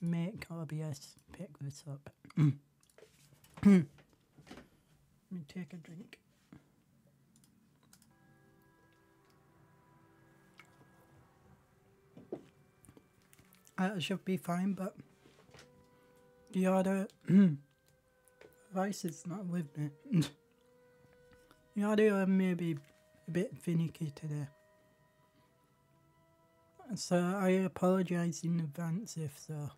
make OBS pick this up. Mm. Let me take a drink. Uh, that should be fine, but the other device is not with me. the audio may be a bit finicky today. So I apologize in advance if so.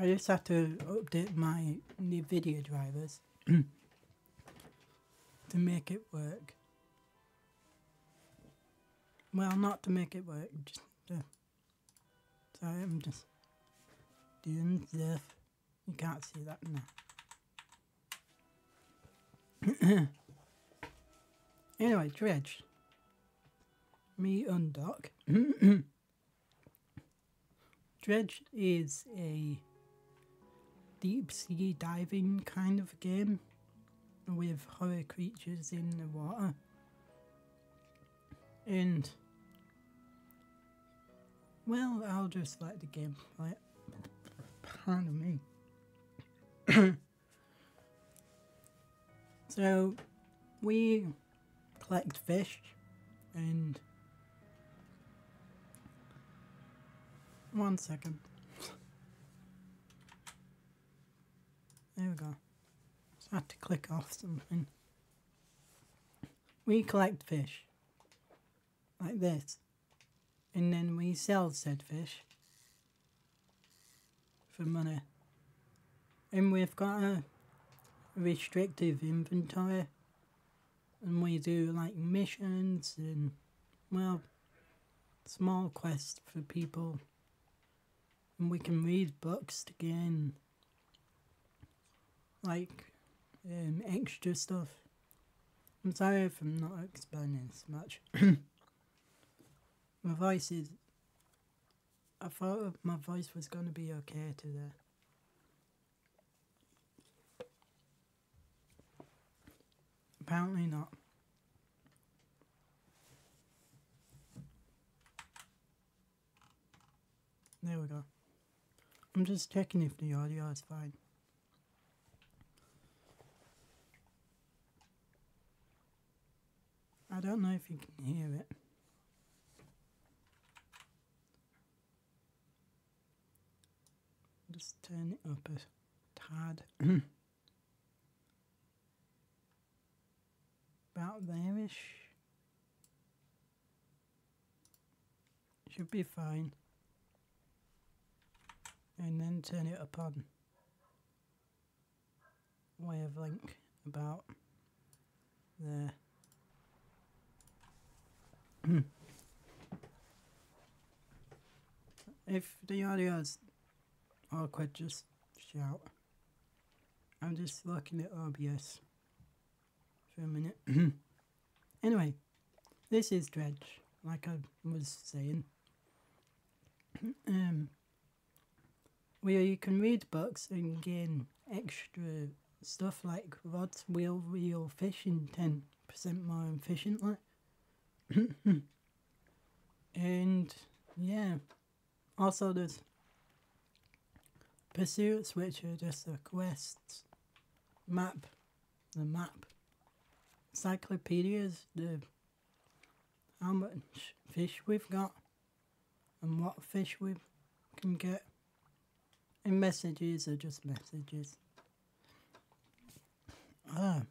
I just have to update my new video drivers to make it work. Well, not to make it work, just to. Sorry, I'm just doing this. You can't see that now. anyway, Dredge. Me undock. Dredge is a deep sea diving kind of game with horror creatures in the water. And well, I'll just let the game play. Pardon me. so we collect fish and one second. There we go. Just had to click off something. We collect fish like this and then we sell said fish for money. And we've got a restrictive inventory, and we do like missions and well, small quests for people, and we can read books to gain like um, extra stuff. I'm sorry if I'm not explaining this much. My voice is. I thought my voice was going to be okay today. Apparently not. There we go. I'm just checking if the audio is fine. I don't know if you can hear it. Just turn it up a tad. About there-ish. Should be fine. And then turn it up on wavelength about there. If the audio is awkward, just shout. I'm just looking at OBS for a minute. anyway, this is Dredge, like I was saying. um, where you can read books and gain extra stuff like rods will reel fishing 10% more efficiently. and yeah, also there's pursuits which are just the quests, map, the map, encyclopedias, the how much fish we've got and what fish we can get. And messages are just messages. Ah,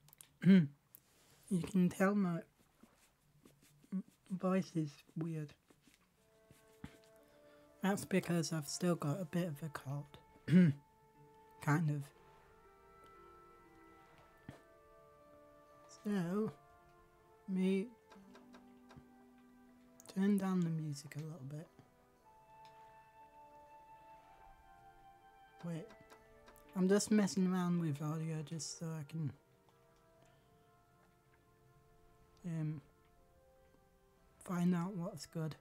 you can tell my voice is weird. That's because I've still got a bit of a cold. kind of. So, me turn down the music a little bit. Wait, I'm just messing around with audio just so I can um, find out what's good.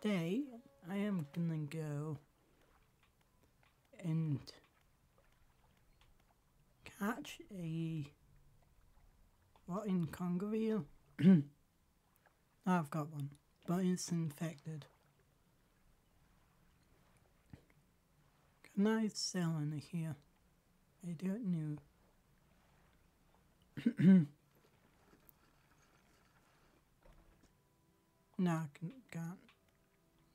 Today, I am gonna go and catch a what in conger eel I've got one, but it's infected. Can I sell in here? I don't know. no, I can, can't.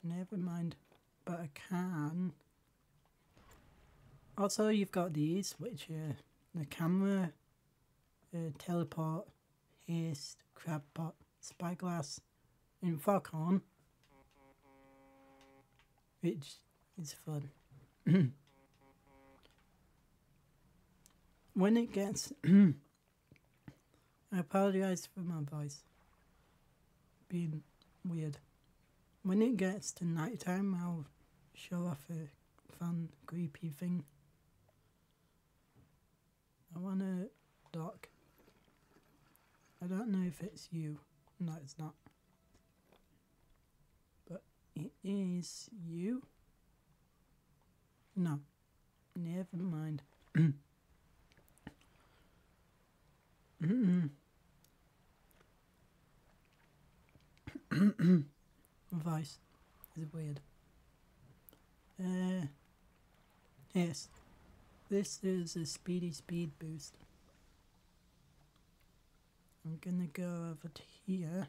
Never mind. But I can. Also, you've got these, which are the camera, uh, teleport, haste, crab pot, spyglass, and foghorn, which is fun. when it gets, I apologize for my voice being weird. When it gets to night time, I'll show off a fun, creepy thing. I want to dock. I don't know if it's you. No, it's not. But it is you. No. Never mind. Vice is it weird. Uh, yes. This is a speedy speed boost. I'm gonna go over to here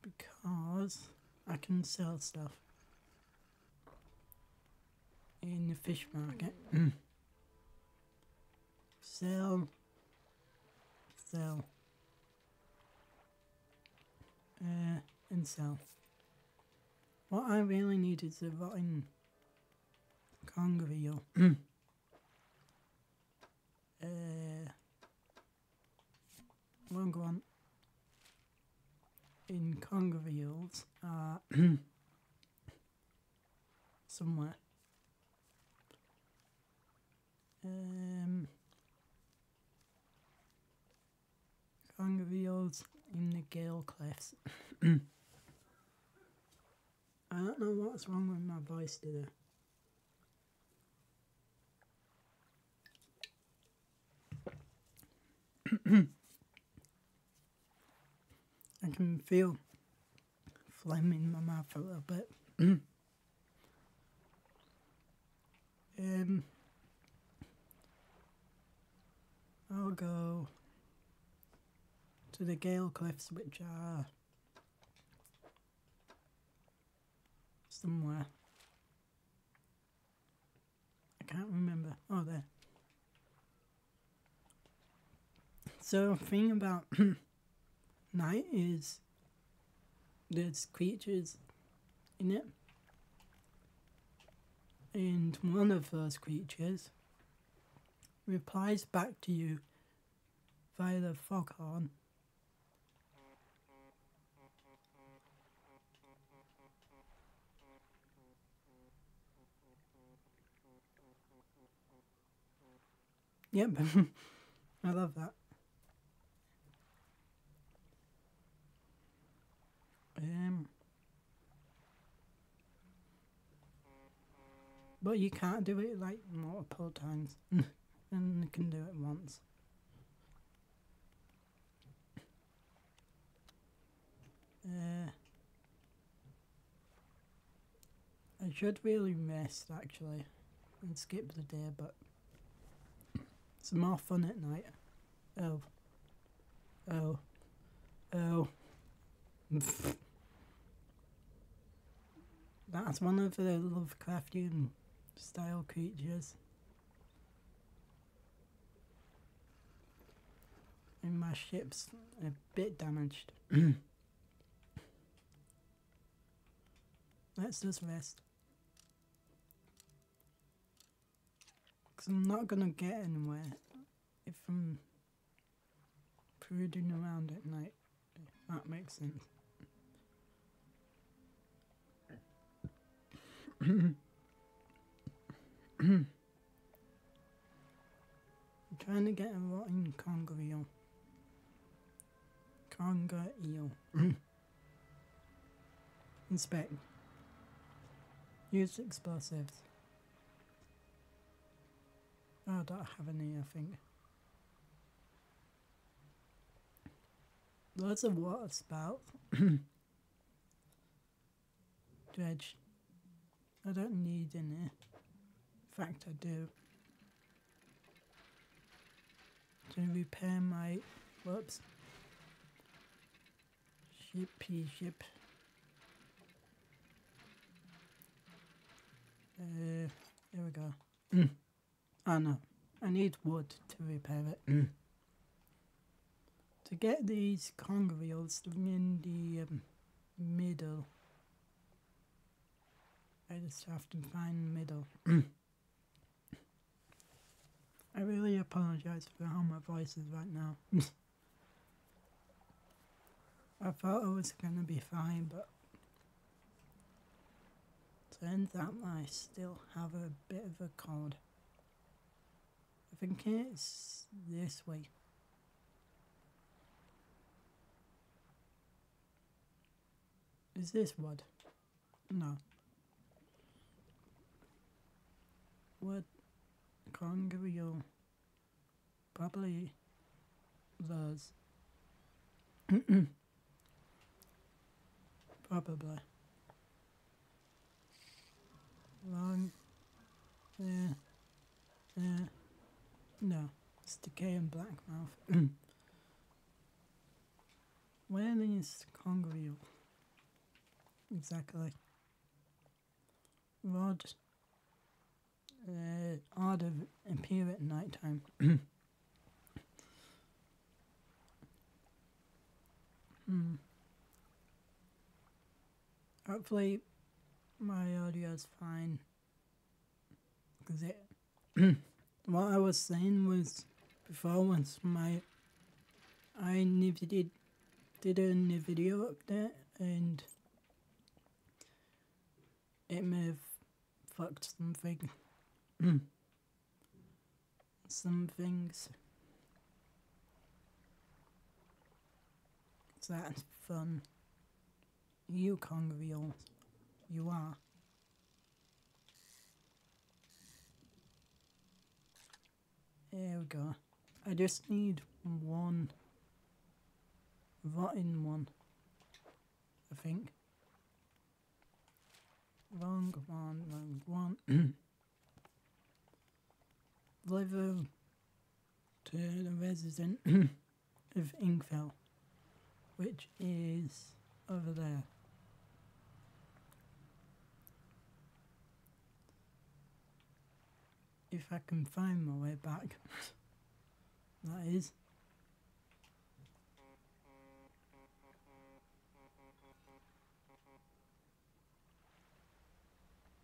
because I can sell stuff in the fish market. sell, sell, uh, and sell. What I really need is a rotten conger eel. uh, wrong one. In conger eels are somewhere. Um, conger eels in the Gale Cliffs. I don't know what's wrong with my voice today. I can feel phlegm in my mouth a little bit. um, I'll go to the Gale Cliffs, which are somewhere. I can't remember. Oh, there. So, thing about night is there's creatures in it, and one of those creatures replies back to you via the foghorn. Yep, I love that. Um, but you can't do it like multiple times, and you can do it once. Uh, I should really rest actually and skip the day, but it's more fun at night. Oh. Oh. Oh. That's one of the Lovecraftian style creatures. And my ship's a bit damaged. Let's just rest. Because I'm not going to get anywhere if I'm brooding around at night. If that makes sense. I'm trying to get a rotten conger eel. Conger eel. Inspect. Use explosives. Oh, I don't have any, I think. lots of water spout. Dredge. I don't need any. In fact, I do. To repair my. Whoops. Ship P ship. Uh, there we go. oh no, I need wood to repair it. Mm. to get these conger eels in the um, middle, I just have to find the middle. Mm. I really apologise for how my voice is right now. Mm. I thought I was gonna be fine, but turns out I still have a bit of a cold. Think it's this way. Is this wood? No. Wood conger eel probably those. probably. Long. Yeah. Yeah. No. It's decay and black mouth. Where is conger eel? Exactly. Rod uh, of appear at night time. hmm. Hopefully, my audio is fine. Cause it, what I was saying was before once my I never did did a video update and it may have fucked something. Hmm. Some things. That's fun. You conger eel, you are. There we go. I just need one rotten one. I think. Wrong one, wrong one. Level to the resident of Ingfell, which is over there. If I can find my way back, that is.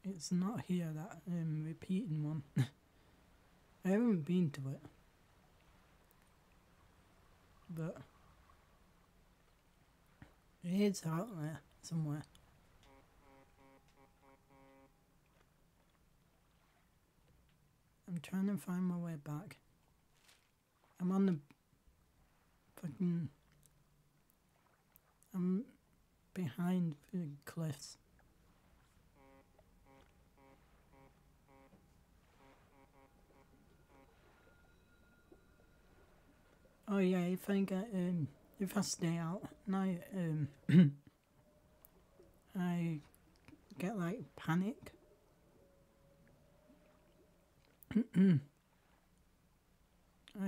It's not here, that um, repeating one. I haven't been to it. But it's out there somewhere. I'm trying to find my way back. I'm on the fucking. I'm behind the cliffs. Oh yeah, if I get um, if I stay out now, um, I get like panic. I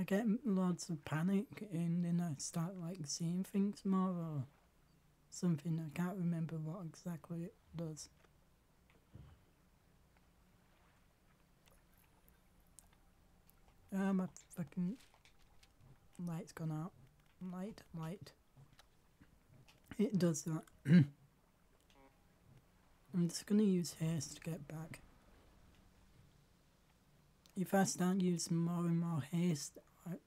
get lots of panic and then I start like seeing things more or something. I can't remember what exactly it does. Um, I fucking Light's gone out. Light, light. It does that. I'm just to use haste to get back. If I start using more and more haste,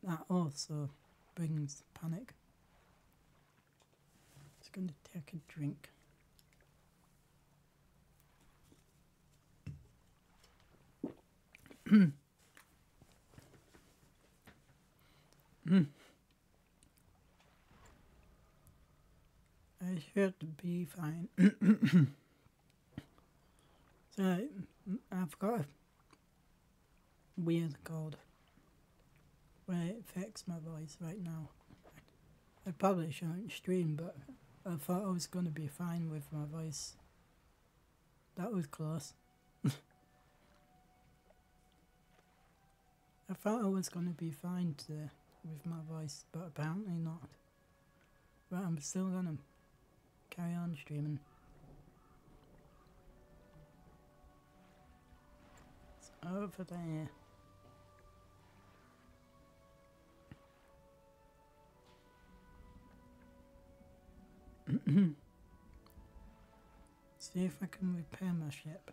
that also brings panic. Just going to take a drink. I should be fine. so I've got a weird cold where it affects my voice right now. I probably shouldn't stream, but I thought I was gonna be fine with my voice. That was close. I thought I was gonna be fine today with my voice, but apparently not. But I'm still gonna carry on streaming. It's over there. See if I can repair my ship.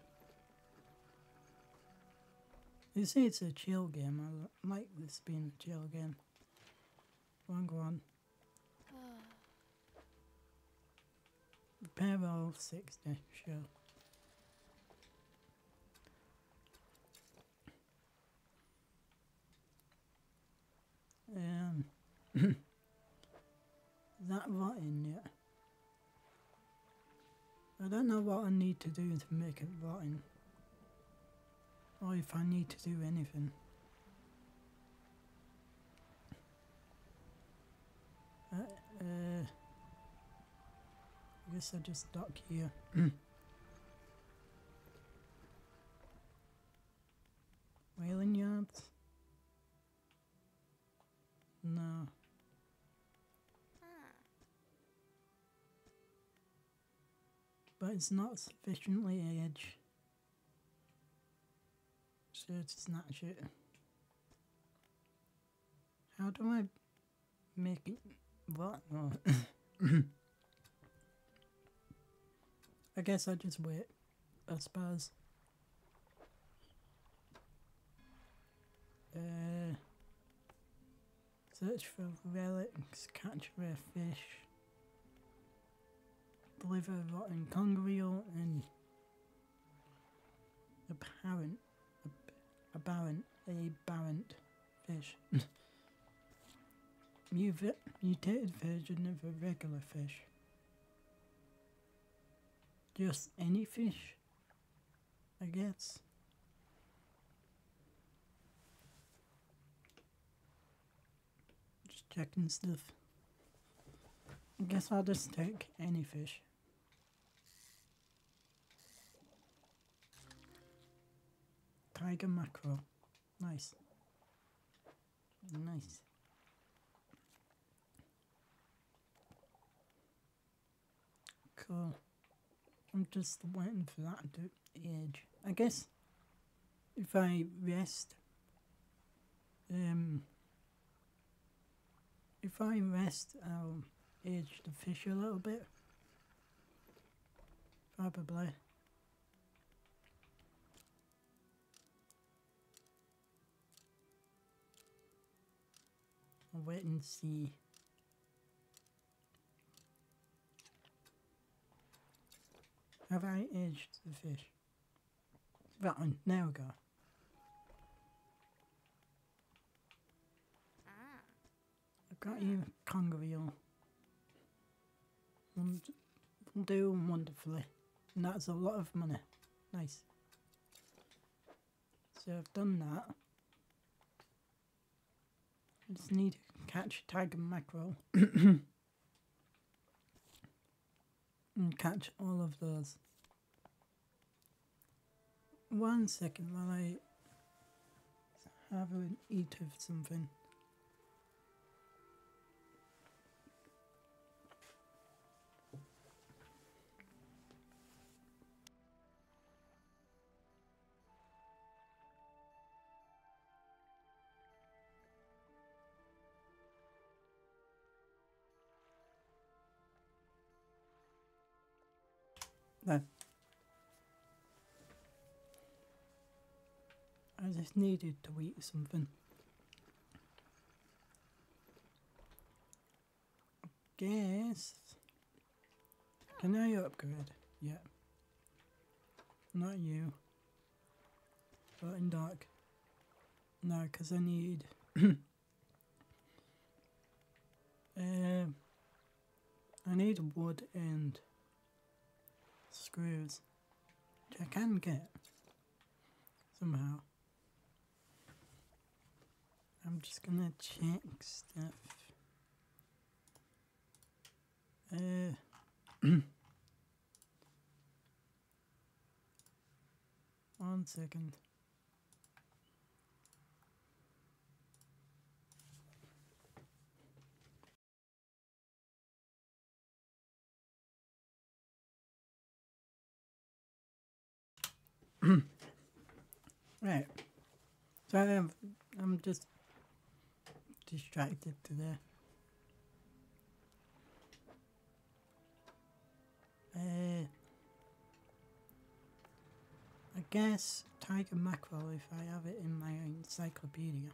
You see, it's a chill game. I like this being a chill game. Go on, go on. Repair all 60, sure. Um, is that rotting yet? I don't know what I need to do to make it rotting. Or if I need to do anything. Uh, uh, I guess I just dock here. Whaling yards? No. But it's not sufficiently edge. So to snatch it. How do I make it what? Oh. I guess I just wait. I suppose. Uh, search for relics, catch rare fish, deliver rotten conger eel, and apparent, apparent, aberrant fish. Mutated version of a regular fish. Just any fish, I guess. Just checking stuff. I guess I'll just take any fish. Tiger mackerel. Nice. Nice. Cool. I'm just waiting for that to age. I guess if I rest, um, if I rest, I'll age the fish a little bit. Probably. I'll wait and see. Have I aged the fish? That one. There we go. I've got you. I'm d- I'm doing wonderfully. And that's a lot of money. Nice. So I've done that. I just need to catch tiger mackerel. and catch all of those. One second while I have an eat of something. I just needed to eat something. I Guess. Can I upgrade? Yeah. Not you. But in dark. No, because I need. um, I need wood and screws, which I can get somehow. I'm just gonna check stuff. Uh, one second. right. So I'm, I'm just distracted today. Uh, I guess tiger mackerel if I have it in my encyclopedia.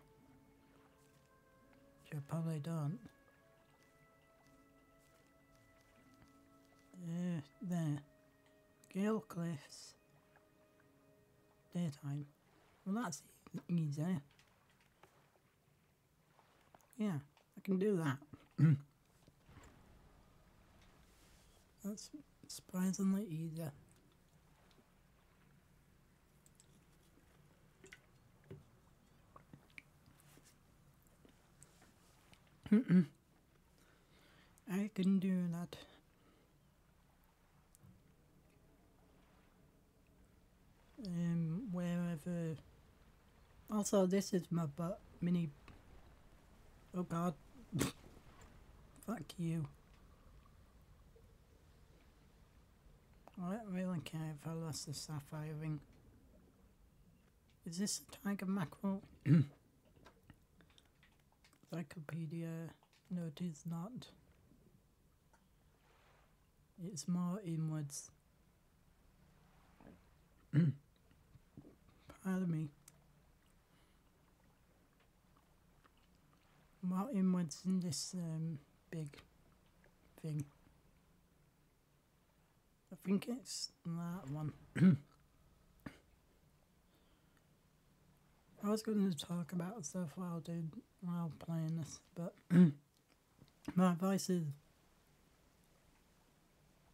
Which I probably don't. Uh, there. Gale Cliffs. Daytime. Well, that's easy. Yeah, I can do that. that's surprisingly easy. I can do that. Um, wherever. Also, this is my butt mini. Oh God. Fuck you. I don't really care if I lost the sapphire ring. Is this a tiger mackerel? Encyclopedia. No, it is not. It's more inwards. Pardon me. More inwards in this um, big thing. I think it's that one. I was going to talk about stuff while doing while playing this, but my voice is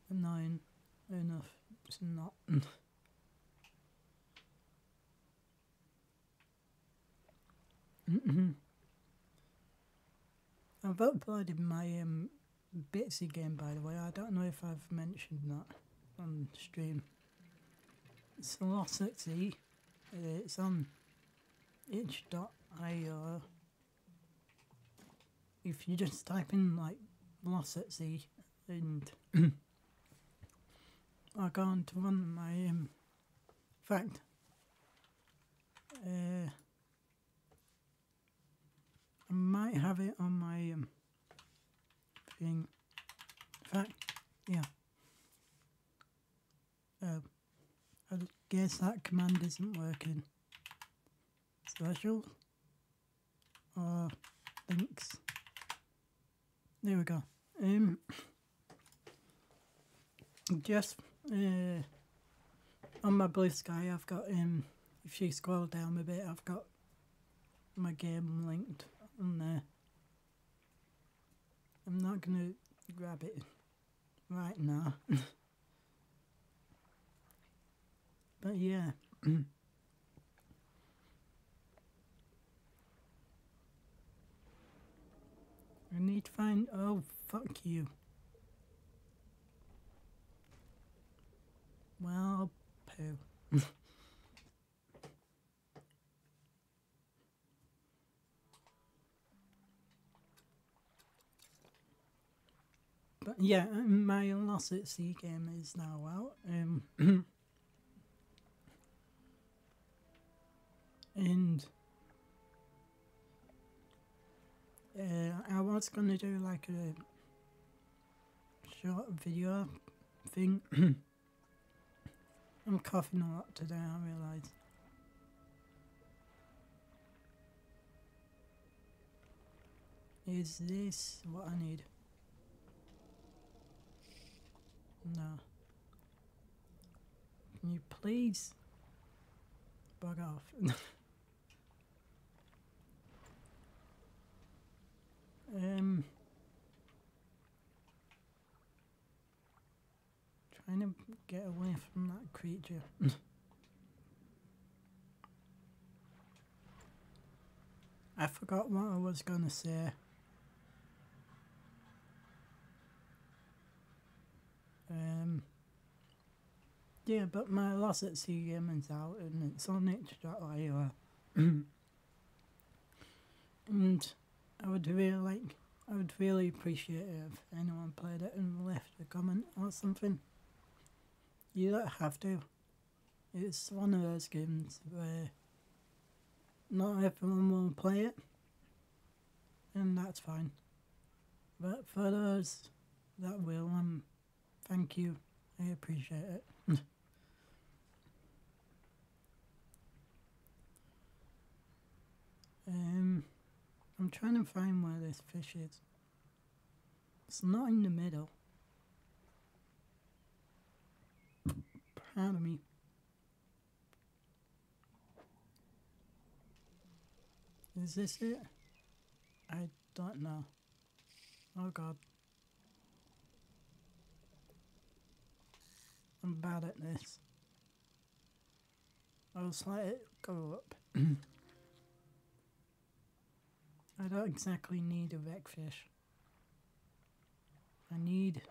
annoying enough. It's not. I've uploaded my um, Bitsy game, by the way. I don't know if I've mentioned that on stream. It's Sea. Uh, it's on itch.io. If you just type in like Lost at Sea and I go on to one of my um, fact uh, I might have it on my um, thing. In fact, yeah. Uh, I guess that command isn't working. Special or links. There we go. Um, just uh, on my Bluesky, I've got um. If you scroll down a bit, I've got my game linked on there. I'm not gonna grab it right now. but yeah. I need to find. Oh, fuck you. Well, poo. But yeah, um, my Lost at Sea game is now out. Um, and uh, I was gonna do like a short video thing. I'm coughing a lot today, I realise. Is this what I need? No. Can you please bug off? um, trying to get away from that creature. I forgot what I was gonna say. Yeah, but my Lost at game is out and it's on itch.io. and I would really like, I would really appreciate it if anyone played it and left a comment or something. You don't have to. It's one of those games where not everyone will play it, and that's fine. But for those that will, um, thank you. I appreciate it. um, I'm trying to find where this fish is. It's not in the middle. Pardon me. Is this it? I don't know. Oh god. I'm bad at this. I'll just let it go up. I don't exactly need a wreckfish. I need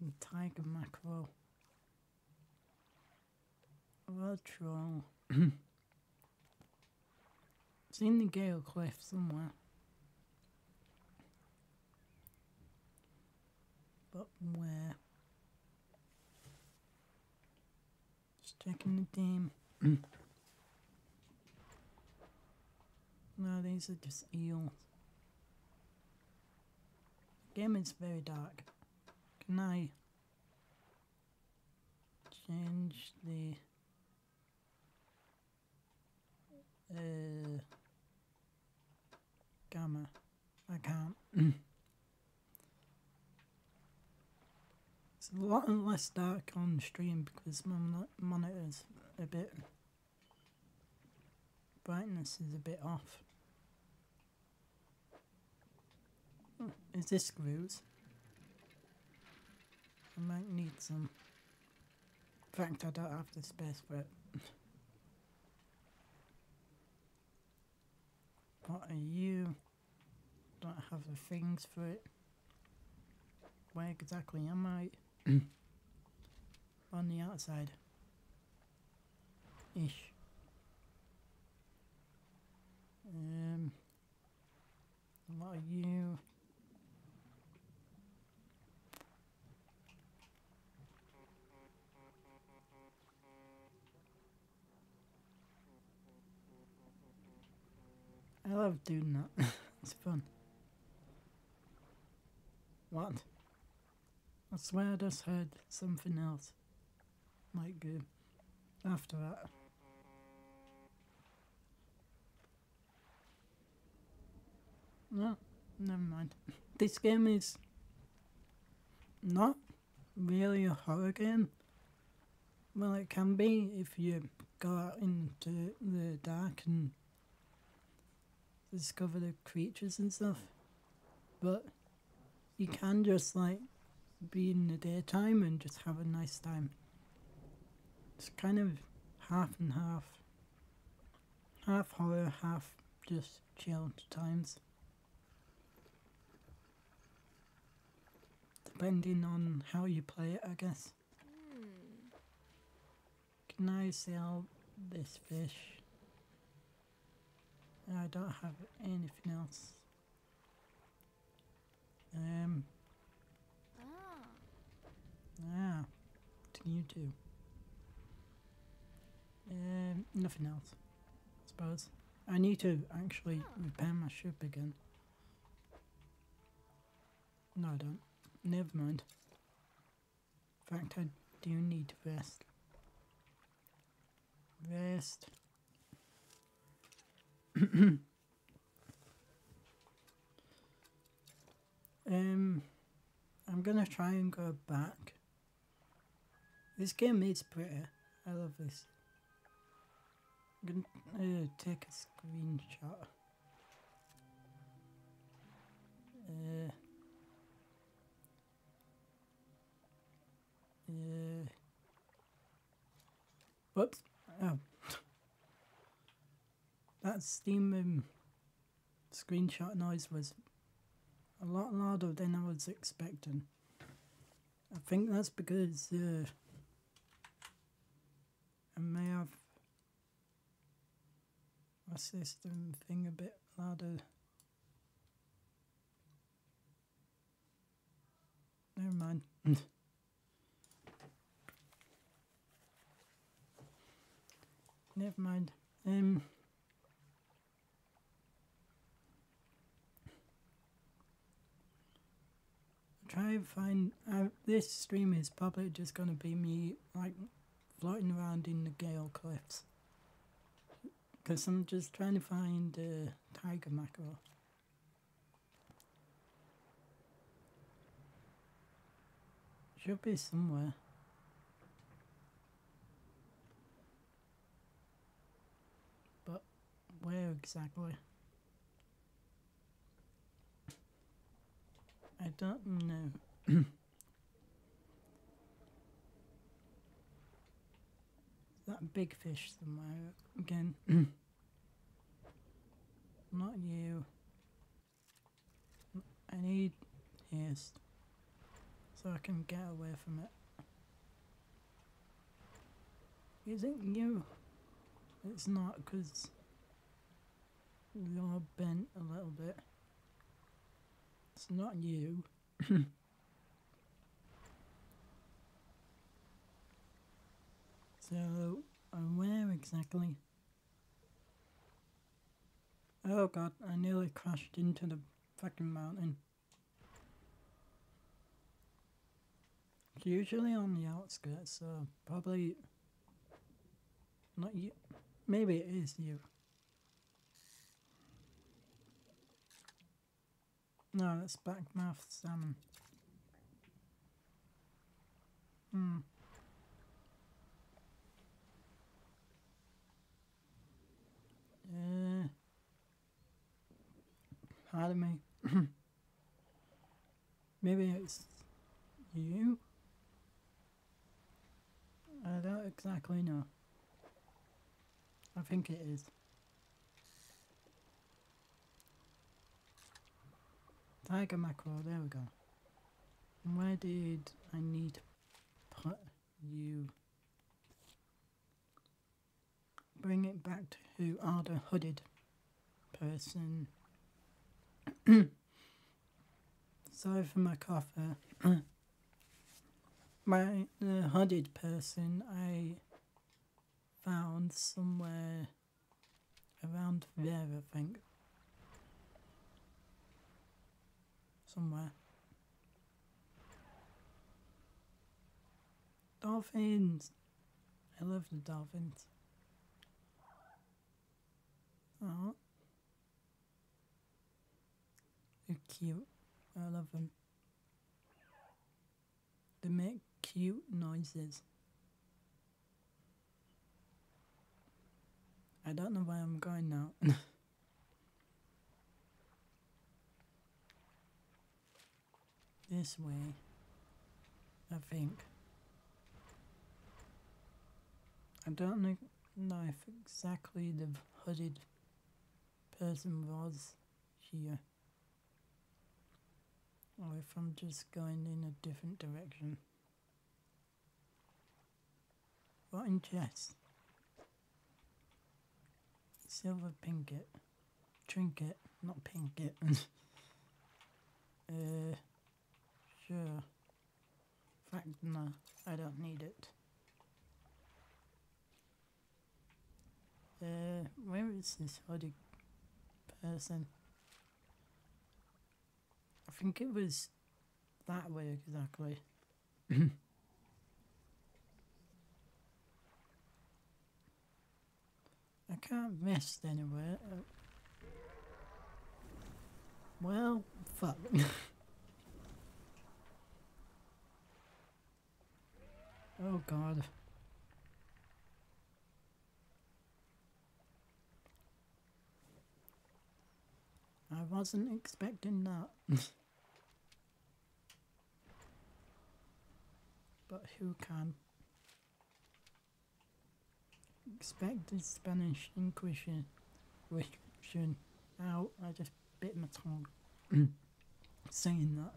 a tiger mackerel. A troll. Seen the Gale Cliff somewhere. Where? Just checking the team. no, these are just eels. The game is very dark. Can I change the uh gamma. I can't. It's a lot less dark on stream because my monitor's a bit. Brightness is a bit off. Oh, is this screws? I might need some. In fact, I don't have the space for it. what are you? don't have the things for it. Where exactly am I? On the outside. Ish. Um, what are you? I love doing that. it's fun. What? I swear I just heard something else. Might go after that. No, never mind. This game is not really a horror game. Well, it can be if you go out into the dark and discover the creatures and stuff. But you can just like be in the daytime and just have a nice time. It's kind of half and half. Half horror, half just chill times. Depending on how you play it, I guess. Can I sell this fish? I don't have anything else. Um. Ah. To you too. Um, nothing else. I suppose. I need to actually repair my ship again. No, I don't. Never mind. In fact, I do need to rest. Rest. um, I'm gonna try and go back. This game is pretty. I love this. I'm gonna uh, take a screenshot. Uh, uh, whoops. Oh. that Steam um, screenshot noise was a lot louder than I was expecting. I think that's because uh, may have my system thing a bit louder. Never mind. Never mind. Um. Try and find. Uh, this stream is probably just gonna be me like floating around in the Gale Cliffs. Because I'm just trying to find uh, tiger mackerel. Should be somewhere. But where exactly? I don't know. big fish somewhere again. Not you. I need yes, so I can get away from it. Is it you? It's not because you're bent a little bit. It's not you. so, where exactly? Oh god, I nearly crashed into the fucking mountain. It's usually on the outskirts, so probably not you. Maybe it is you. No, that's blackmouth salmon. Hmm. Uh, pardon me. Maybe it's you? I don't exactly know. I think it is. Tiger mackerel, there we go. And where did I need to put you? Bring it back to who are the hooded person. Sorry for my cough my the hooded person I found somewhere around there I think. somewhere. Dolphins! I love the dolphins. They're cute. I love them. They make cute noises. I don't know where I'm going now. this way, I think. I don't know if exactly the hooded person was here, or if I'm just going in a different direction. Rotten chest. Silver pinket. Trinket, not pinket. uh, Sure. Fact, no, I don't need it. Uh, where is this hooded person? I think it was that way exactly. I can't rest anywhere. Uh, well, fuck. Oh god. I wasn't expecting that. but who can? expect Expected Spanish Inquisition. Inquisition. Ow, I just bit my tongue. Saying that.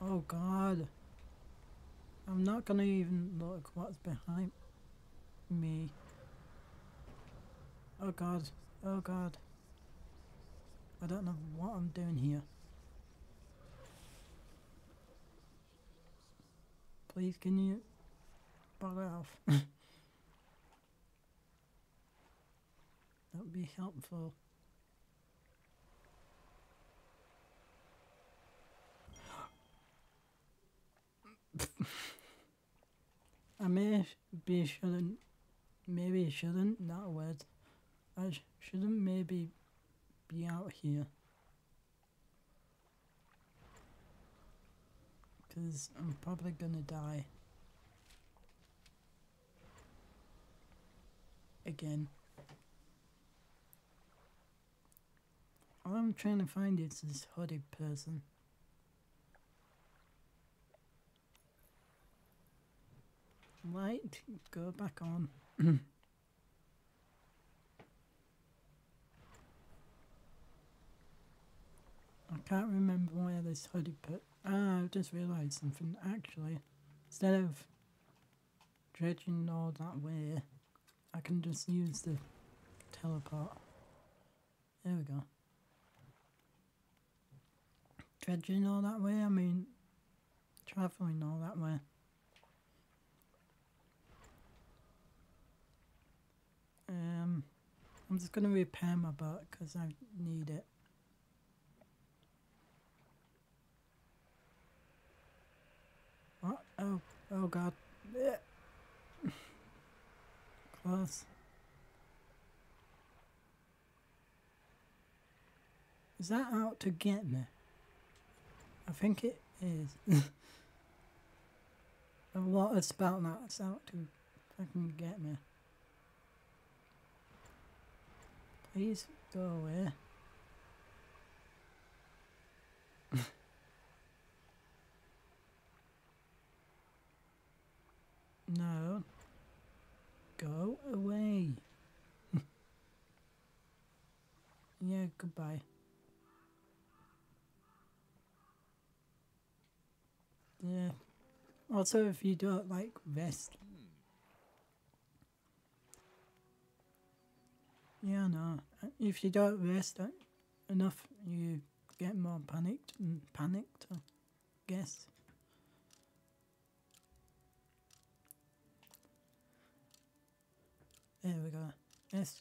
Oh god. I'm not gonna even look what's behind me. Oh god, oh god. I don't know what I'm doing here. Please can you bugger off? that would be helpful. I may be shouldn't, maybe shouldn't, not a word. I sh shouldn't maybe be out here. Because I'm probably gonna die. Again. All I'm trying to find is this hooded person. Light, go back on. I can't remember where this hoodie put. Ah, I just realised something. Actually, instead of dredging all that way, I can just use the teleport. There we go. Dredging all that way, I mean, travelling all that way. Um, I'm just going to repair my boat because I need it. What? Oh, oh god. Close. Is that out to get me? I think it is. A lot of spout that's out to fucking get me. Please go away. No. Go away. yeah, goodbye. Yeah. Also, if you don't like rest. Yeah, no. If you don't rest uh, enough, you get more panicked and panicked, I guess. There we go.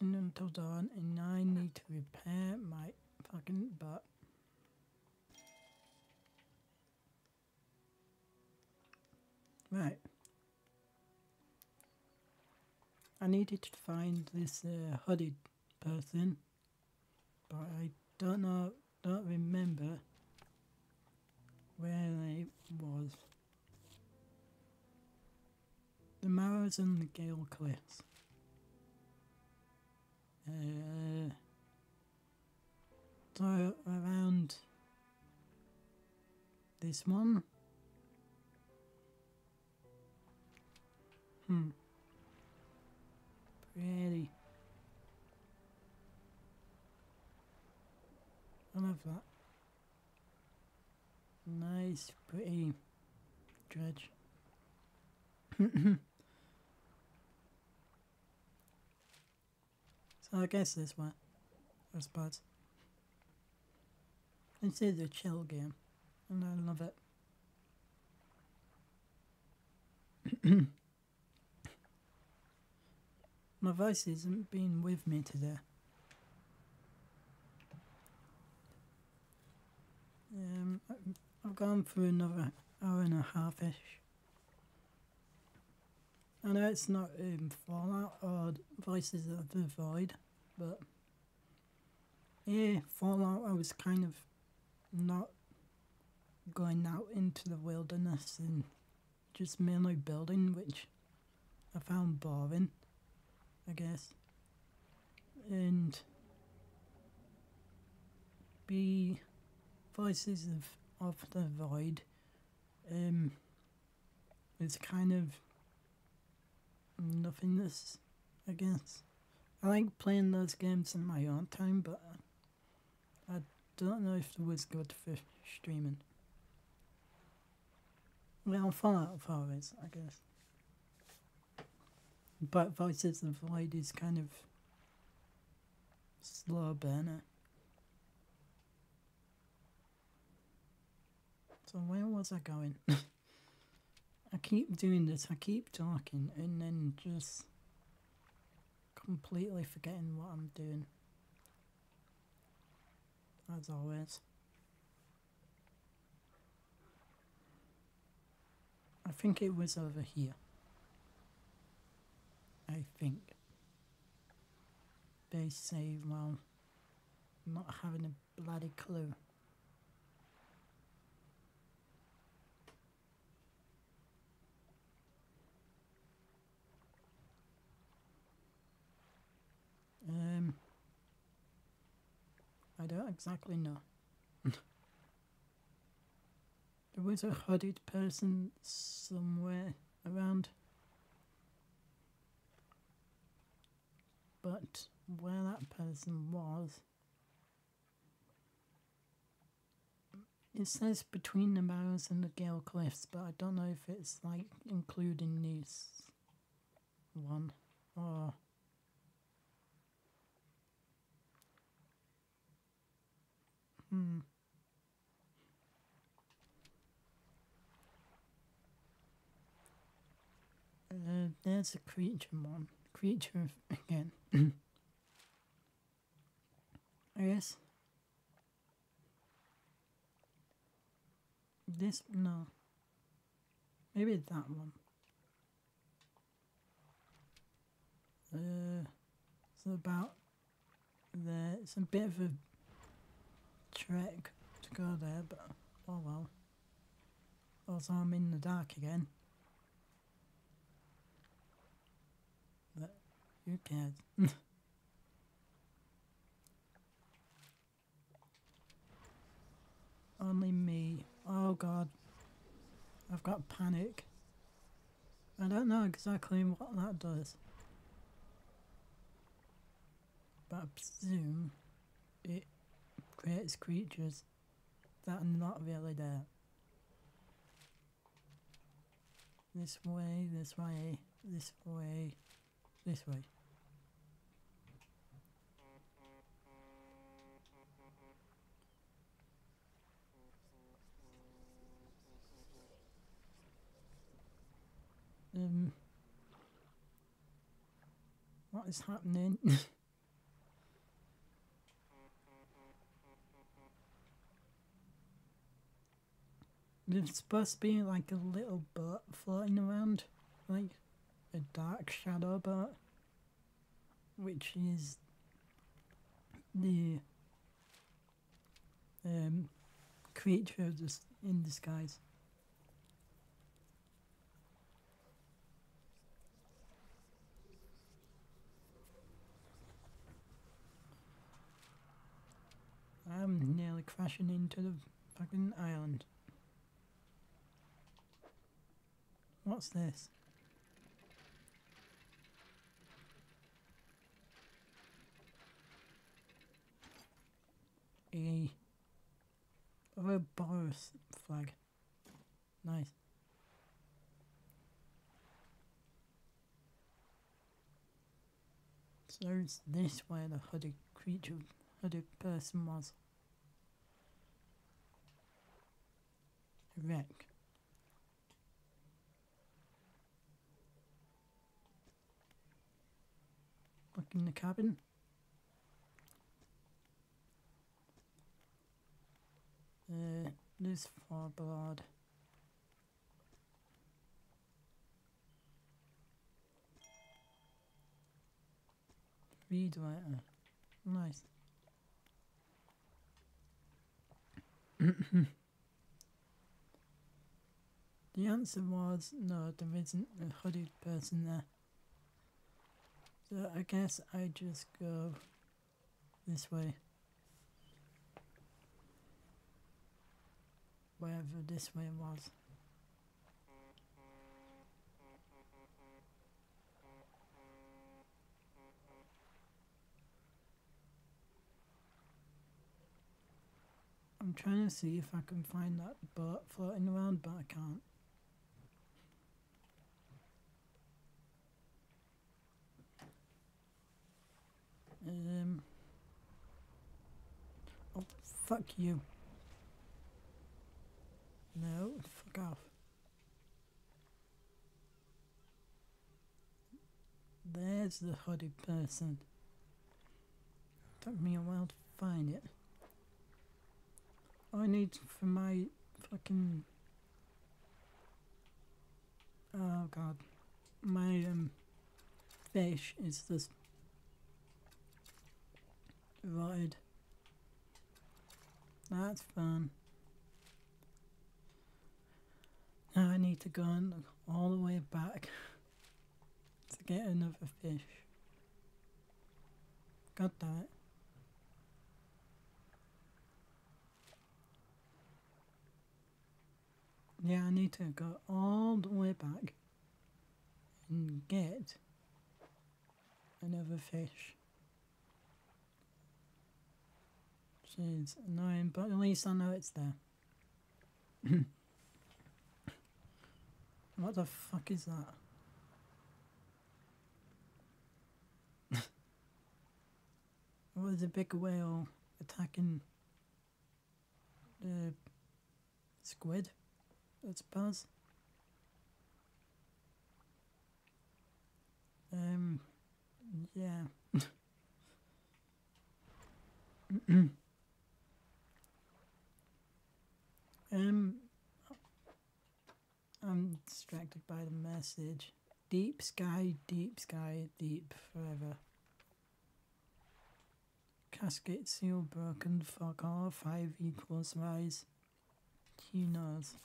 Until dawn, and I need to repair my fucking butt. Right. I needed to find this uh, hooded person, but I don't know, don't remember where they was. The Marrows and the Gale Cliffs. Uh, so around this one. Hmm. Pretty. I love that. Nice, pretty dredge. I guess this way, I suppose. Is a chill game, and I love it. My voice isn't being with me today. Um, I've gone for another hour and a half ish. I know it's not um, Fallout or Voices of the Void, but yeah, Fallout I was kind of not going out into the wilderness and just mainly building, which I found boring. I guess. And be voices of of the void. Um, it's kind of nothingness, I guess. I like playing those games in my own time, but I don't know if it was good for streaming. Well, Fallout 4 is, I guess. But Voices of Void is kind of slow burner. So where was I going? I keep doing this, I keep talking and then just completely forgetting what I'm doing. As always. I think it was over here. I think. They say, well, not having a bloody clue. Um, I don't exactly know. there was a hooded person somewhere around. But where that person was, it says between the Barrows and the Gale Cliffs, but I don't know if it's like including this one or. Hmm. Uh, there's a creature one. Creature again. I guess. This, no. Maybe that one. Uh, it's about there. It's a bit of a trek to go there, but oh well. Also, I'm in the dark again. But who cares? Only me. Oh god. I've got panic. I don't know exactly what that does. But I presume creates creatures that are not really there. This way, this way, this way, this way. Um, what is happening? There's supposed to be like a little boat floating around, like a dark shadow boat, which is the um, creature in disguise. I'm nearly crashing into the fucking island. What's this? A Ouroboros flag. Nice. So it's this where the hooded creature, hooded person was. Wreck. In the cabin. Uh, this far broad. Read writer. Nice. the answer was no, there isn't a hooded person there. So I guess I just go this way. Wherever this way was. I'm trying to see if I can find that boat floating around, but I can't. Um, oh, fuck you. No, fuck off. There's the hooded person. Took me a while to find it. I need for my fucking oh god my um fish is this rotted. That's fun. Now I need to go all the way back to get another fish. God damn it. Yeah, I need to go all the way back and get another fish. Is annoying, but at least I know it's there. what the fuck is that? what is a big whale attacking the squid? I suppose. Um, yeah. um, I'm distracted by the message. Deep sky, deep sky, deep forever. Casket seal broken, fuck off, 5 equals rise. He knows.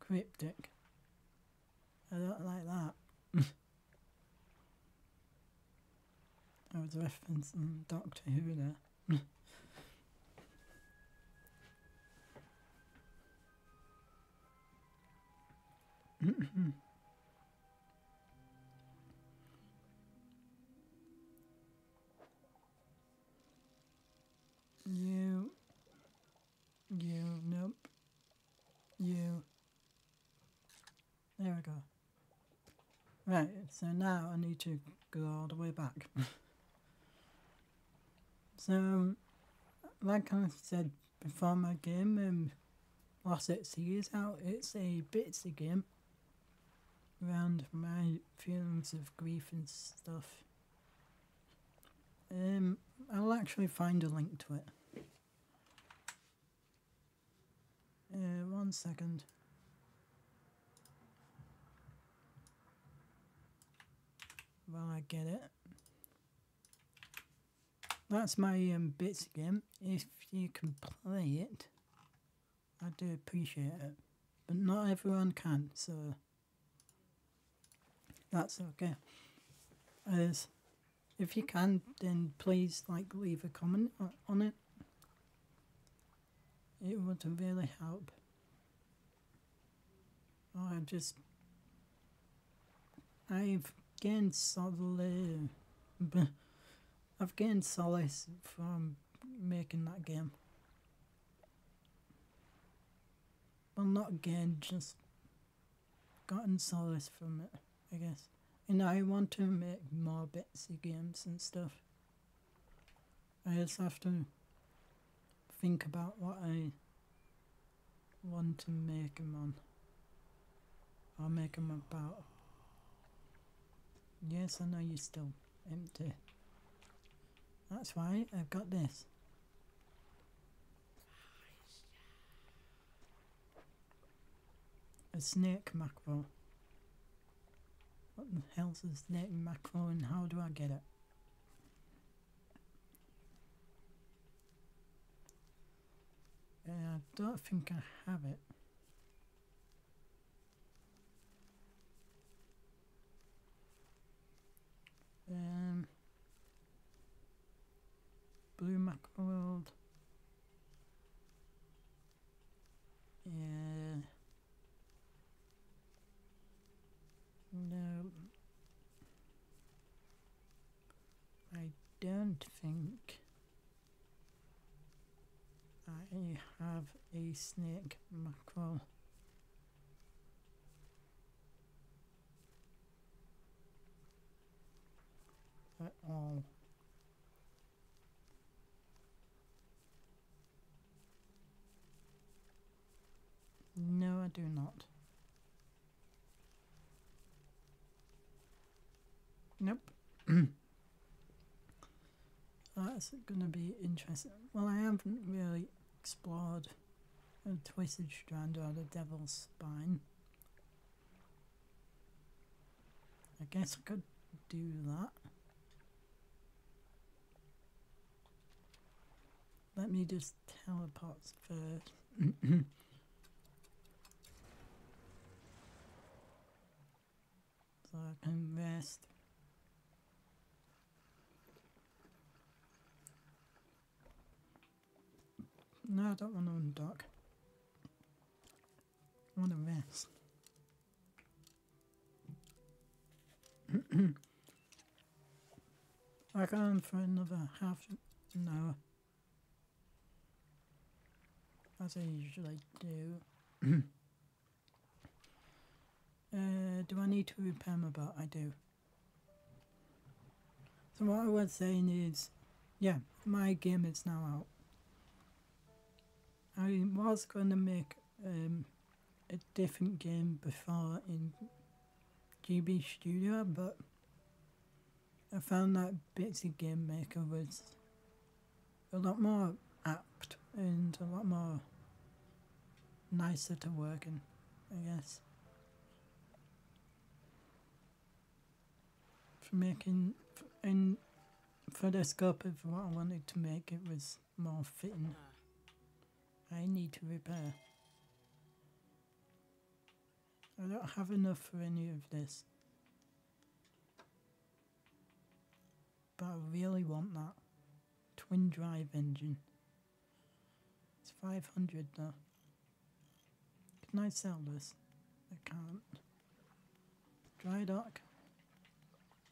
Cryptic. I don't like that. I was referencing Doctor Who there. you, you, nope, you. There we go. Right, so now I need to go all the way back. so, like I said before my game, um, Lost at Sea is out. It's a Bitsy game around my feelings of grief and stuff. Um, I'll actually find a link to it. Uh, one second. While I get it. That's my um, bits again. If you can play it, I do appreciate it. But not everyone can, so that's okay. As if you can, then please like leave a comment on it. It would really help. I just I've gained solace. I've gained solace from making that game. Well, not gained, just gotten solace from it, I guess. And I want to make more Bitsy games and stuff. I just have to think about what I want to make them on. I'll make them about. Yes, I know you're still empty. That's why I've got this. A snake mackerel. What the hell's this snake mackerel and how do I get it? Uh, I don't think I have it. Um, Blue Mackerel. don't think I have a snake mackerel. at all. No, I do not. Nope. That's gonna be interesting. Well, I haven't really explored a Twisted Strand or the Devil's Spine. I guess I could do that. Let me just teleport first. so I can rest. No, I don't want to undock. I want to rest. I can for another half an hour. As I usually do. uh, do I need to repair my boat? I do. So what I was saying is, yeah, my game is now out. I was going to make um, a different game before in GB Studio, but I found that Bitsy Game Maker was a lot more apt and a lot more nicer to work in, I guess. For making, and for the scope of what I wanted to make, it was more fitting. I need to repair. I don't have enough for any of this. But I really want that twin drive engine. It's 500 though. Can I sell this? I can't. Dry dock.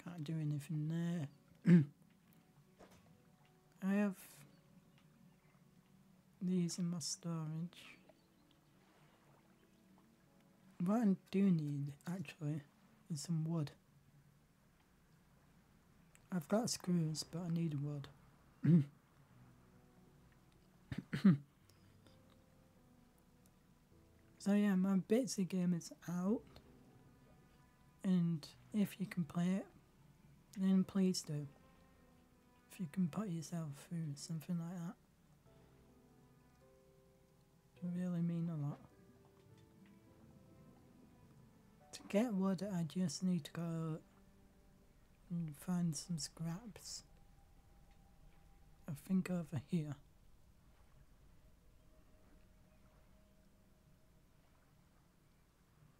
Can't do anything there. I have these in my storage. What I do need actually is some wood. I've got screws, but I need wood. so yeah, my Bitsy game is out, and if you can play it, then please do. If you can put yourself through something like that, really mean a lot. To get wood, I just need to go and find some scraps. I think over here.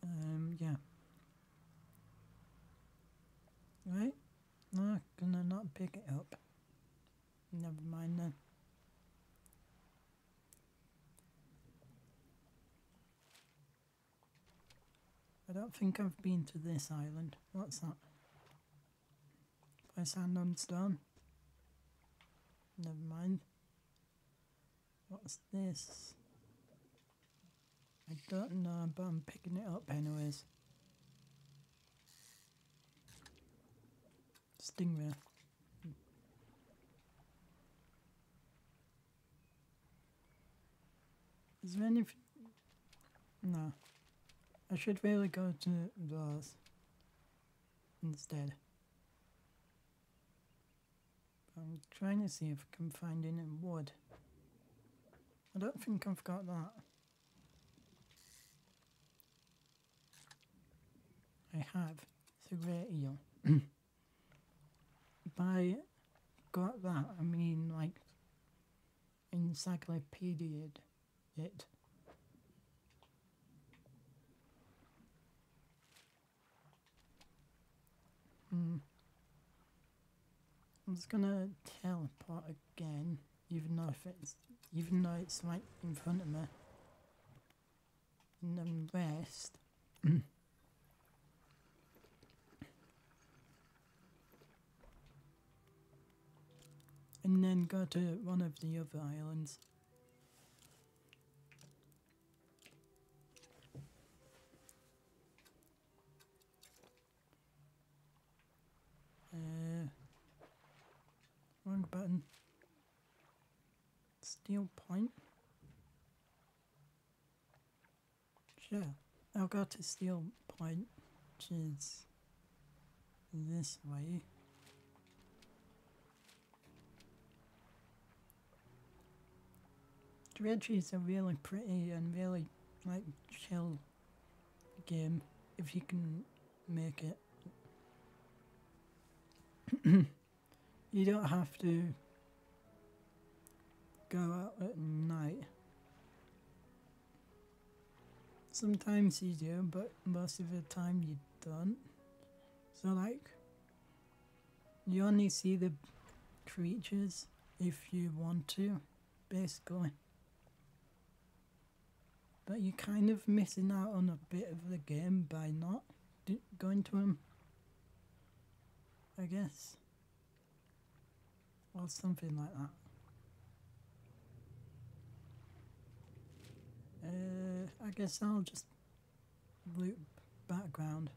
Um, yeah. Right? No, gonna not pick it up. Never mind then. Don't think I've been to this island. What's that? By sand on stone? Never mind. What's this? I don't know, but I'm picking it up anyways. Stingray. Is there? No. I should really go to those instead. I'm trying to see if I can find any wood. I don't think I've got that. I have. It's a great eel. By got that, I mean like encyclopedia it. Hmm. I'm just gonna teleport again, even though if it's even though it's right in front of me. And then rest. and then go to one of the other islands. Wrong button. Steel point. Sure, I'll go to steel point, which is this way. Dredge is a really pretty and really like chill game if you can make it. you don't have to go out at night. Sometimes you do, but most of the time you don't. So like, you only see the creatures if you want to, basically. But you're kind of missing out on a bit of the game by not going to them. I guess. Or something like that. Uh, I guess I'll just loop background.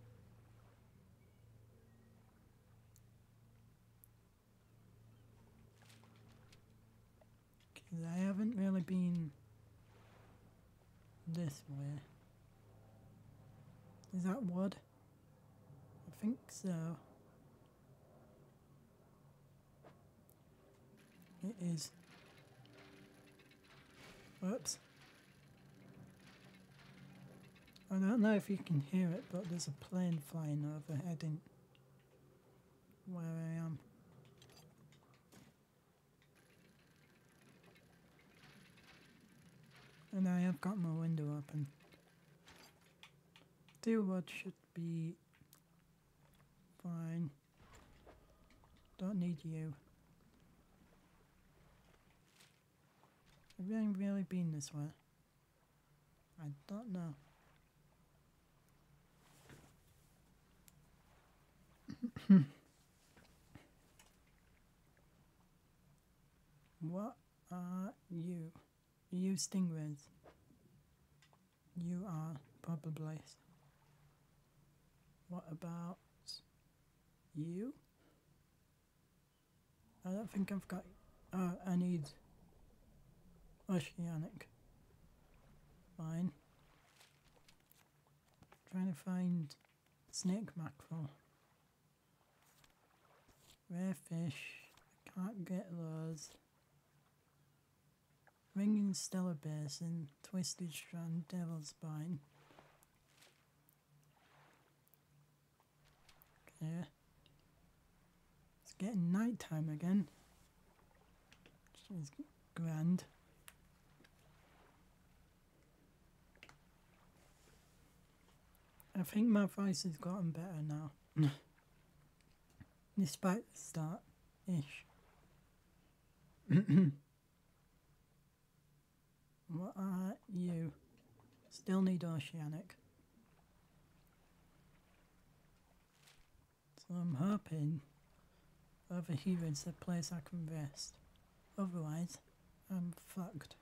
Because I haven't really been this way. Is that wood? I think so. It is. Whoops. I don't know if you can hear it, but there's a plane flying overhead in where I am. And I have got my window open. Do what should be fine. Don't need you. Have I really been this way? I don't know. what are you? You stingrays. You are probably. What about you? I don't think I've got. Uh, I need oceanic. Fine. Trying to find snake mackerel. Rare fish. I can't get those. Ringing Stellar Basin, Twisted Strand, Devil's Spine. Okay. It's getting night time again. Which is grand. I think my voice has gotten better now. Mm. Despite the start ish. Mm-hmm. what are you? Still need oceanic. So I'm hoping over here is the place I can rest. Otherwise, I'm fucked.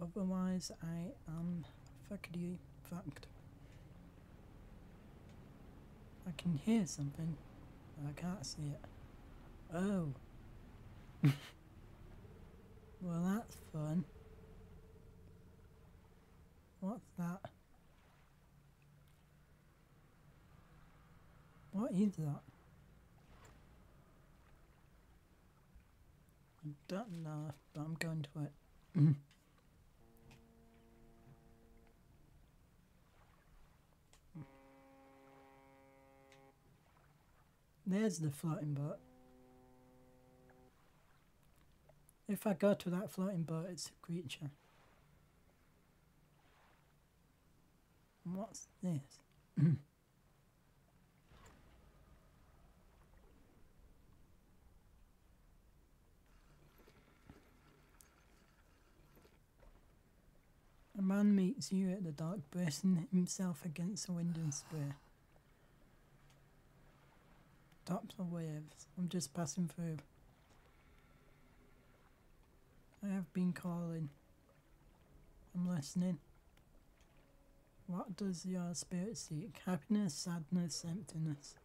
Otherwise, I am fuckedy fucked. I can hear something, but I can't see it. Oh. well, that's fun. What's that? What is that? I don't know, but I'm going to it. There's the floating boat. If I go to that floating boat, it's a creature. What's this? A man meets you at the dock, bracing himself against the wind and spray. Tops of waves. I'm just passing through. I have been calling. I'm listening. What does your spirit seek? Happiness, sadness, emptiness.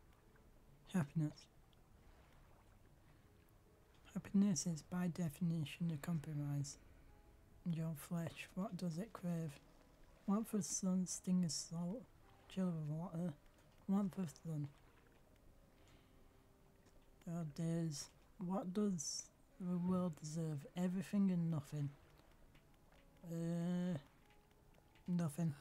Happiness. Happiness is by definition a compromise. Your flesh, what does it crave? One for sun, sting of salt, chill of water. One for sun. Days. What does the world deserve? Everything and nothing. Uh, nothing.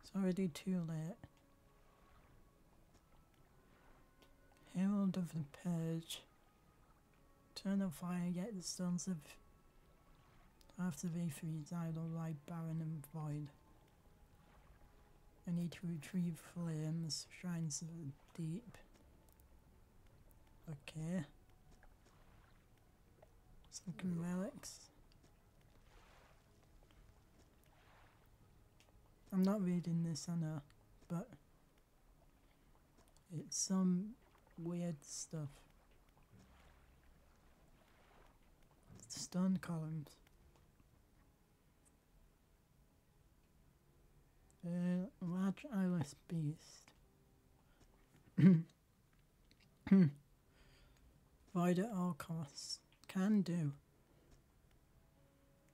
It's already too late. Herald of the Purge. Turn of fire, yet the sons of after the three idle lie barren and void. I need to retrieve flames, shrines of the deep. Okay. Some mm. relics. I'm not reading this, I know, but it's some weird stuff. Stone columns. Uh, large eyeless beast. Void at all costs. Can do.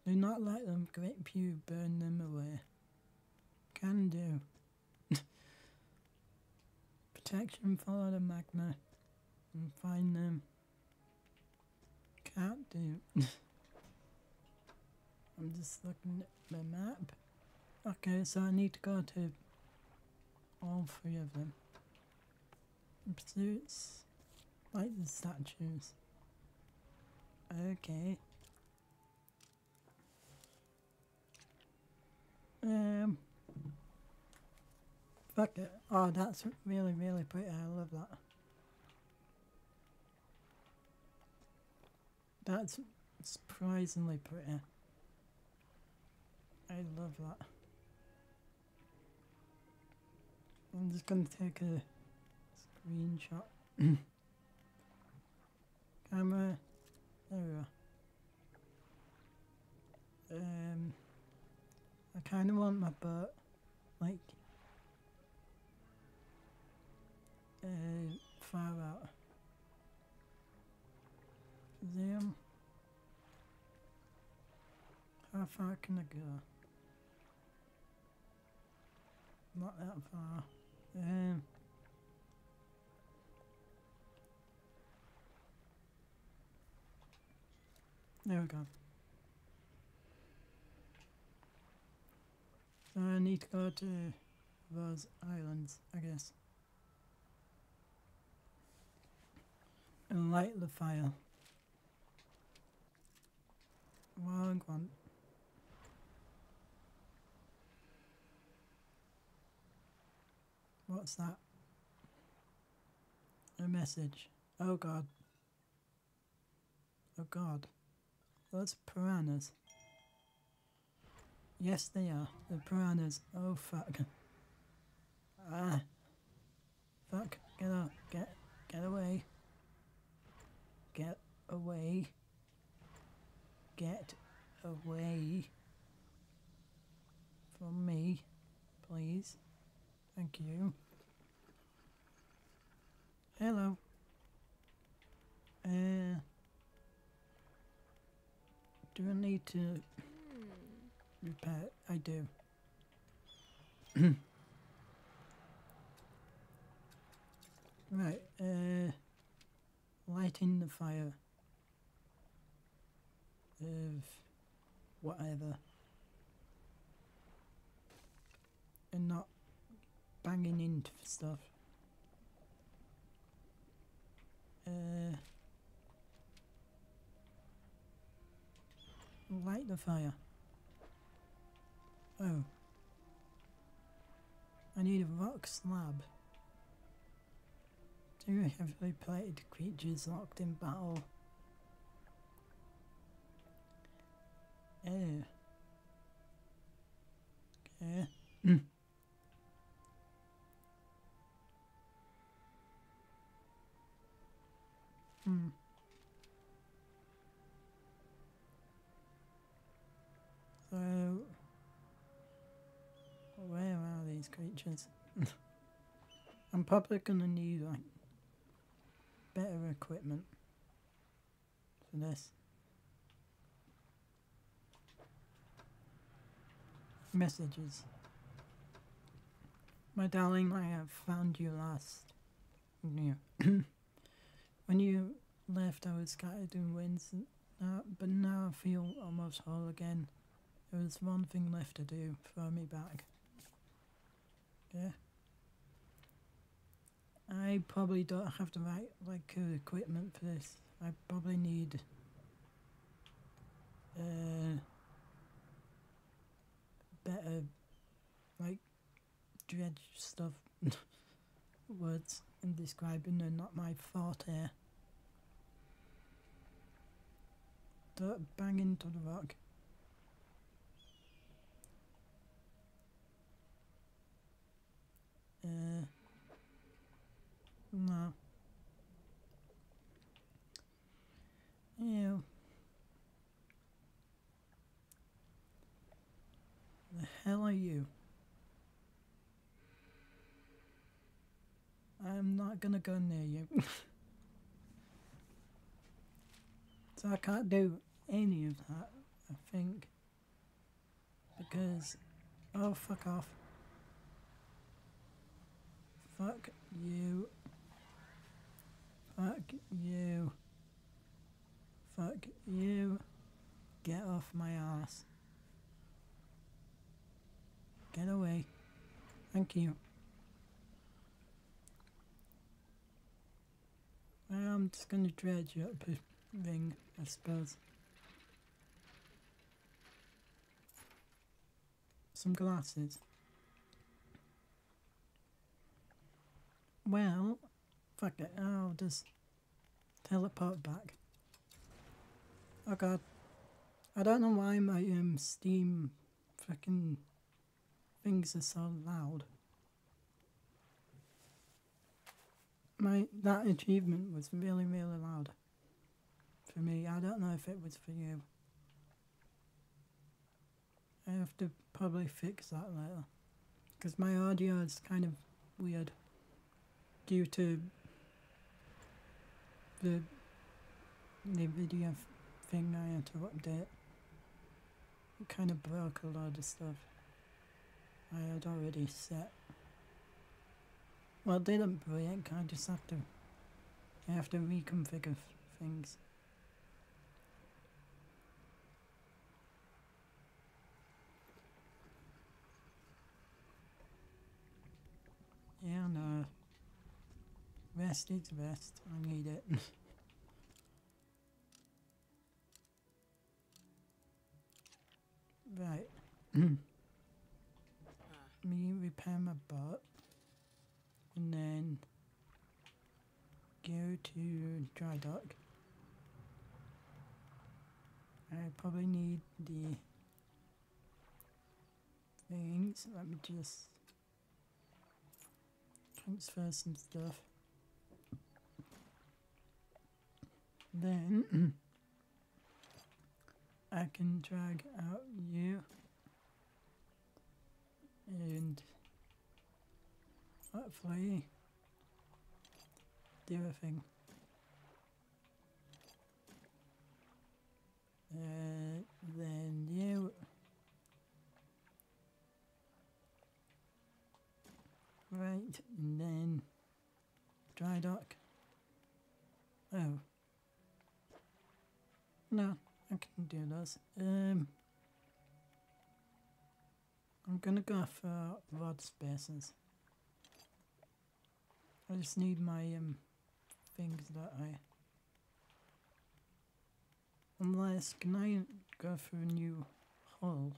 Do not let them grip you, burn them away. Can do. Protection, follow the magma and find them. Can't do. I'm just looking at the map. Okay, so I need to go to all three of them. Pursuits, like the statues. Okay. Um. Fuck it. Oh, that's really, really pretty. I love that. That's surprisingly pretty. I love that. I'm just gonna take a screenshot. Camera. There we are. Um, I kind of want my butt, like, uh, far out. Zoom. How far can I go? Not that far. Um, there we go. I need to go to those islands, I guess. And light the fire. One. What's that? A message. Oh god. Oh god. Those piranhas. Yes, they are. The piranhas. Oh fuck. Ah. Fuck. Get up. Get. Get away. Get away. Get away from me, please. Thank you. Hello. Uh, do I need to repair? I do. right. Uh, lighting the fire of whatever, and not banging into stuff. Uh, light the fire. Oh. I need a rock slab. Two heavily plated creatures locked in battle. Oh. Okay. Hmm. So, where are these creatures? I'm probably gonna need like better equipment for this. messages. My darling, I have found you last. Yeah. when you left, I was scattered in winds, and but now I feel almost whole again. There was one thing left to do throw me back. Yeah. I probably don't have the right like uh, equipment for this. I probably need uh, better like dredge stuff words in describing are not my forte. Don't bang into the rock. Uh, no. Ew. The hell are you? I'm not gonna go near you. so I can't do any of that, I think. Because. Oh, fuck off. Fuck you. Fuck you. Fuck you. Get off my ass. Get away. Thank you. I'm just gonna dredge up a ring, I suppose. Some glasses. Well, fuck it, I'll just teleport back. Oh god. I don't know why my um Steam fucking things are so loud. My that achievement was really really loud for me. I don't know if it was for you. I have to probably fix that later because my audio is kind of weird due to the the video thing I had to update. It kind of broke a lot of stuff I had already set. Well, they didn't break, I just have to, I have to reconfigure things. Yeah, no. Rest is rest. I need it. right. Mm. Me repair my butt and then go to dry dock. I probably need the things. Let me just transfer some stuff. Then I can drag out you and hopefully do a thing. Uh, then you right and then dry dock. Oh no, I can do those. Um. I'm gonna go for rod spaces. I just need my um things that I unless can I go for a new hull?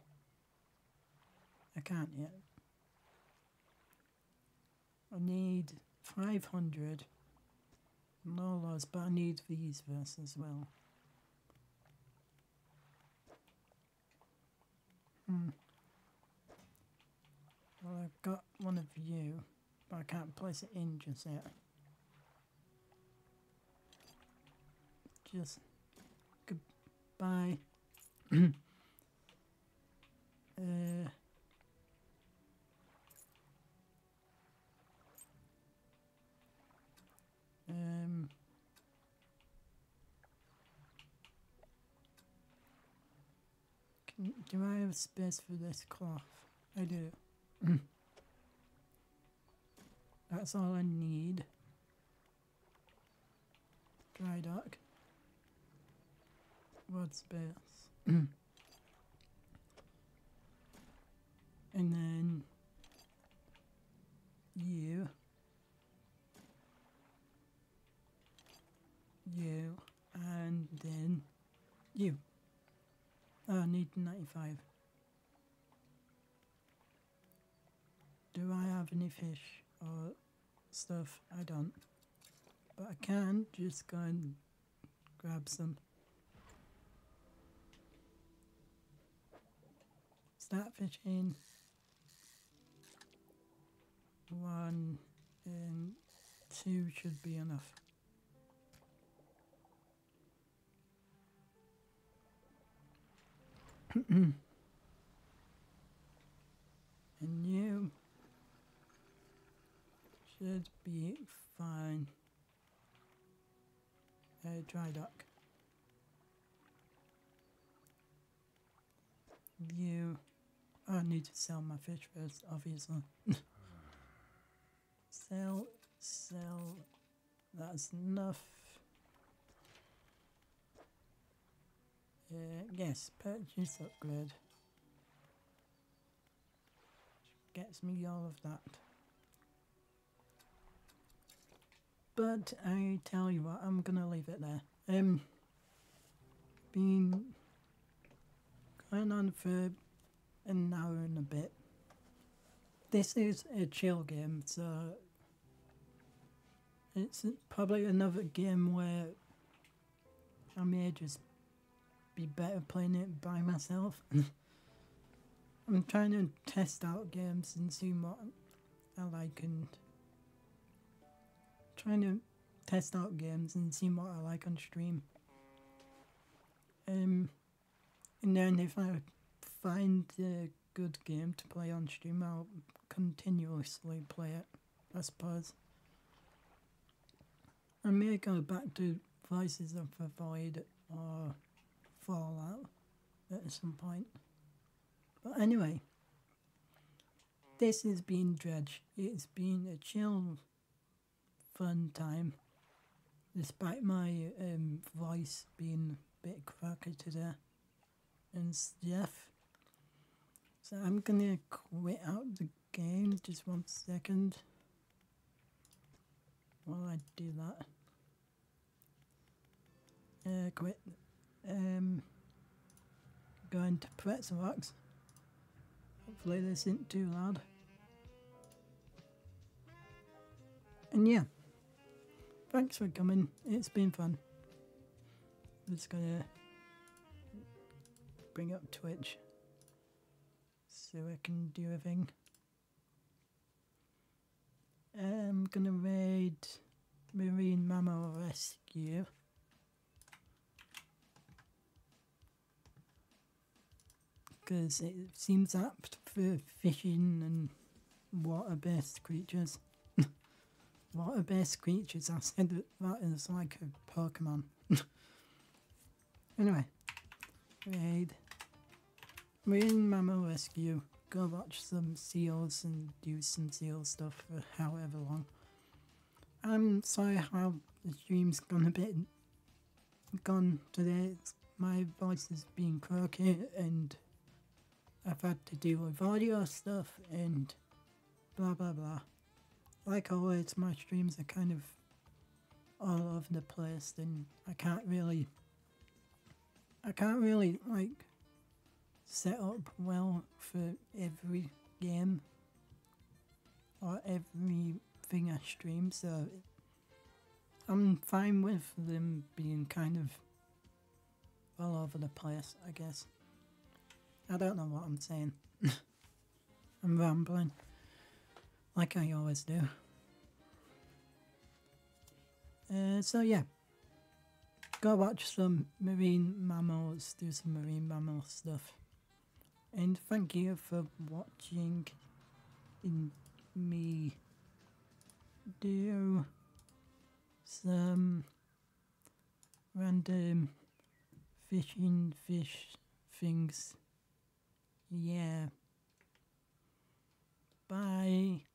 I can't yet. I need 500 Lolas, but I need these verse as well. Hmm. Well, I've got one of you, but I can't place it in just yet. Just goodbye. uh, um, can, do I have space for this cloth? I do. That's all I need. Dry dock. What's best? and then you. You. And then you. Oh, I need 95. Do I have any fish or stuff? I don't. But I can just go and grab some. Start fishing. One and two should be enough. and you should be fine. A dry dock. View. Oh, I need to sell my fish first, obviously. sell, sell. That's enough. Uh, yes, purchase upgrade. Gets me all of that. But I tell you what, I'm gonna leave it there. Um, been going on for an hour and a bit. This is a chill game, so it's probably another game where I may just be better playing it by myself. I'm trying to test out games and see what I like and trying to test out games and see what I like on stream. Um, and then if I find a good game to play on stream, I'll continuously play it, I suppose. I may go back to Voices of the Void or Fallout at some point. But anyway, this has been Dredge. It's been a chill, fun time, despite my um, voice being a bit cracky today and stuff. So I'm gonna quit out the game just one second while I do that. Uh, quit. Um, going to Pretzel Rocks. Hopefully this isn't too loud. And yeah, thanks for coming. It's been fun. Just gonna bring up Twitch so I can do a thing. I'm gonna raid Marine Mammal Rescue. Because it seems apt for fishing and water-based creatures. Water-based creatures, I said that, that is like a Pokemon. anyway, raid Marine Mammal Rescue. Go watch some seals and do some seal stuff for however long. I'm sorry how the stream's gone a bit gone today. My voice has been croaky and I've had to deal with audio stuff and blah blah blah. Like oh, always, my streams are kind of all over the place and I can't really I can't really like set up well for every game or everything I stream, so I'm fine with them being kind of all over the place, I guess. I don't know what I'm saying. I'm rambling, like I always do. Uh, so yeah, go watch some marine mammals, do some marine mammal stuff. And thank you for watching in me do some random fishing fish things. Yeah. Bye.